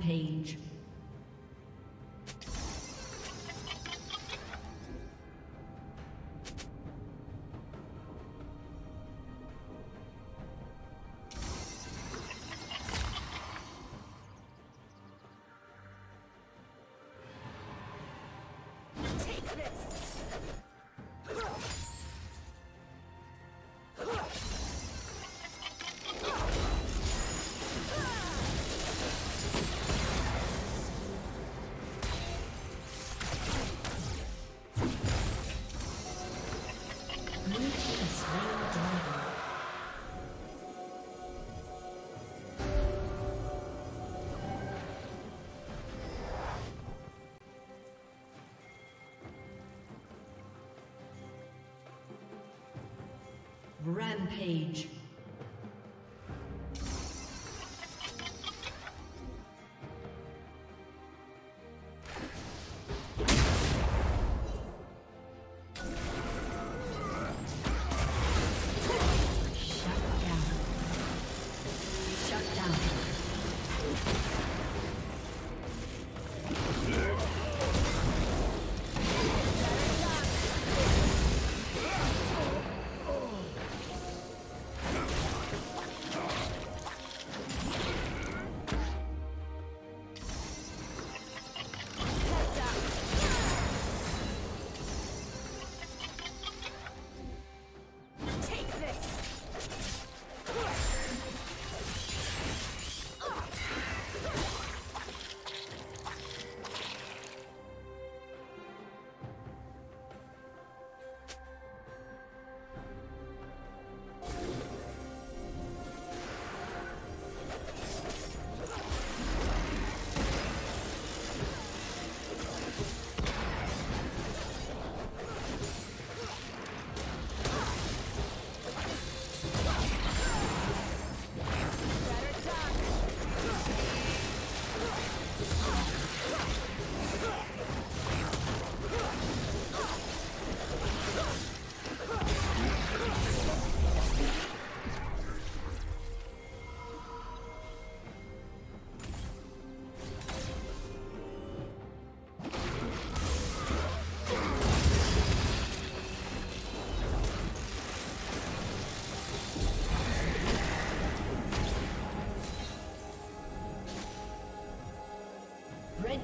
Rampage. Rampage.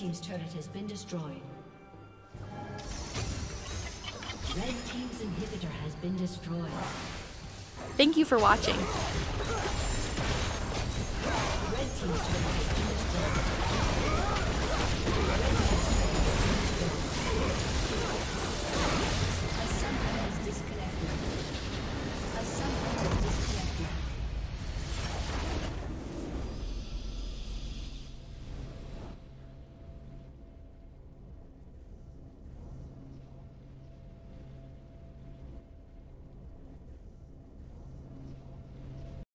team's turret has been destroyed. Red team's inhibitor has been destroyed. Thank you for watching. Red team's turret has been destroyed.